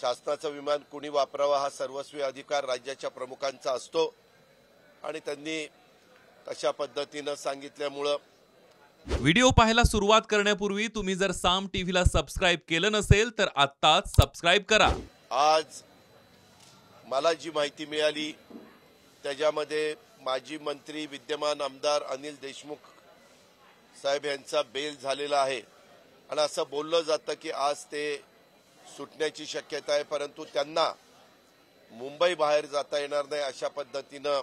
शासनाचं विमान कुणी वापरावा हा सर्वस्वी अधिकार राज्याच्या प्रमुखांचा असतो. आणि त्यांनी तशा पद्धतीनं सांगितल्यामुळं व्हिडिओ पाहायला सुरुवात करण्यापूर्वी तुम्ही जर साम टीव्हीला सबस्क्राईब केलं नसेल तर आत्ताच सबस्क्राईब करा. आज मला जी माहिती मिळाली त्याच्यामध्ये माजी मंत्री विद्यमान आमदार अनिल देशमुख साहेब यांचा बेल झालेला आहे. आणि असं बोललं जातं की आज ते सुटण्याची शक्यता आहे परंतु त्यांना मुंबई बाहेर जाता येणार नाही अशा पद्धतीनं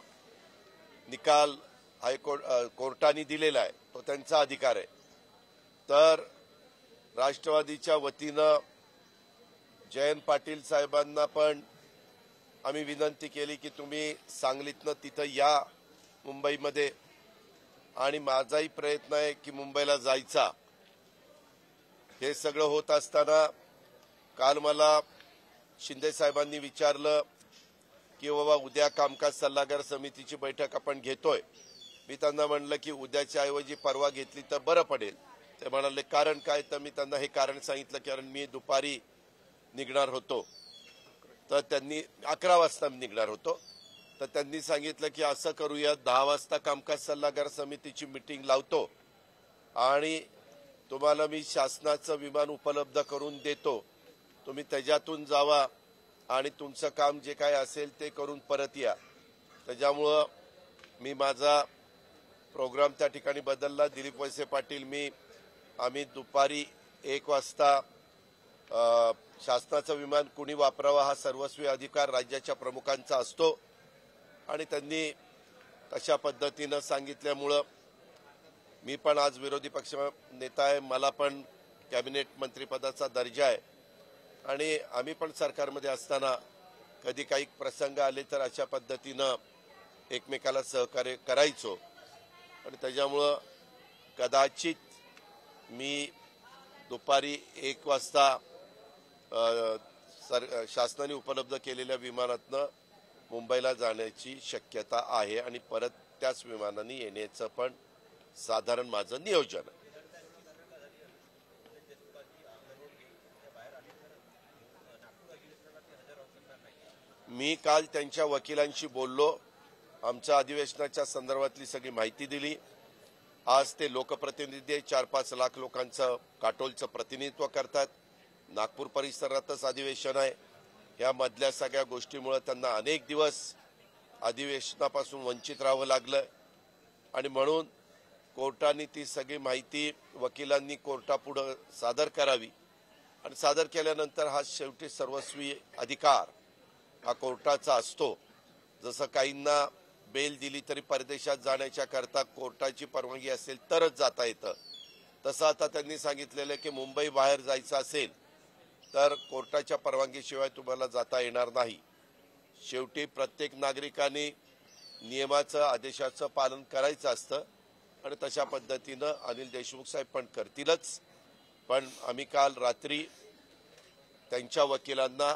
निकाल हायकोर्ट कोर्टाने दिलेला आहे. तो त्यांचा अधिकार आहे. तर राष्ट्रवादीच्या वतीनं जयंत पाटील साहेबांना पण आम्ही विनंती केली की तुम्ही सांगलीतनं तिथं या मुंबईमध्ये. आणि माझाही प्रयत्न आहे की मुंबईला जायचा. हे सगळं होत असताना काल मला शिंदे साहेबांनी विचारलं की बाबा उद्या कामकाज सल्लागार समितीची बैठक आपण घेतोय. मी त्यांना म्हणलं की उद्याच्या ऐवजी परवा घेतली तर बरं पडेल. ते म्हणाले कारण काय? तर मी त्यांना हे कारण सांगितलं कारण मी दुपारी निघणार होतो. तर त्यांनी अकरा वाजता मी निघणार होतो. तर त्यांनी सांगितलं की असं करूया दहा वाजता कामकाज सल्लागार समितीची मिटिंग लावतो आणि तुम्हाला मी शासनाचं विमान उपलब्ध करून देतो. तुम्ही त्याच्यातून जावा आणि तुमचं काम जे काय असेल ते करून परत या. त्याच्यामुळं मी माझा प्रोग्राम त्या ठिकाणी बदलला. दिलीप वळसे पाटील मी आम्ही दुपारी एक वाजता शासनाचं विमान कुणी वापरावा हा सर्वस्वी अधिकार राज्याच्या प्रमुखांचा असतो. आणि त्यांनी तशा पद्धतीनं सांगितल्यामुळं मी पण आज विरोधी पक्ष नेता आहे. मला पण कॅबिनेट मंत्रिपदाचा दर्जा आहे. आणि आम्ही पण सरकारमध्ये असताना कधी काही प्रसंग आले तर अशा पद्धतीनं एकमेकाला सहकार्य करायचो. आणि त्याच्यामुळं कदाचित मी दुपारी एक वाजता सर शासनाने उपलब्ध केलेल्या विमानातनं मुंबईला जाण्याची शक्यता आहे आणि परत त्याच विमानाने येण्याचं पण साधारण माझं नियोजन आहे. मी काल त्यांच्या वकिलांशी बोललो. आमच्या अधिवेशनाच्या संदर्भातली सगळी माहिती दिली. आज ते लोकप्रतिनिधी चार पाच लाख लोकांचं काटोलचं प्रतिनिधित्व करतात. नागपूर परिसरातच अधिवेशन आहे. या मधल्या सगळ्या गोष्टीमुळे त्यांना अनेक दिवस अधिवेशनापासून वंचित राहावं लागलं. आणि म्हणून कोर्टाने ती सगळी माहिती वकिलांनी कोर्टापुढं सादर करावी. आणि सादर केल्यानंतर हा शेवटी सर्वस्वी अधिकार हा कोर्टाचा असतो. जसं काहींना बेल दिली तरी परदेशात जाण्याच्या करता कोर्टाची परवानगी असेल तरच जाता येतं. तसं आता त्यांनी सांगितलेलं की मुंबई बाहेर जायचं असेल तर कोर्टाच्या परवानगीशिवाय तुम्हाला जाता येणार नाही. शेवटी प्रत्येक नागरिकाने नियमाचं आदेशाचं पालन करायचं असतं आणि तशा पद्धतीनं अनिल देशमुख साहेब पण करतीलच. पण आम्ही काल रात्री त्यांच्या वकिलांना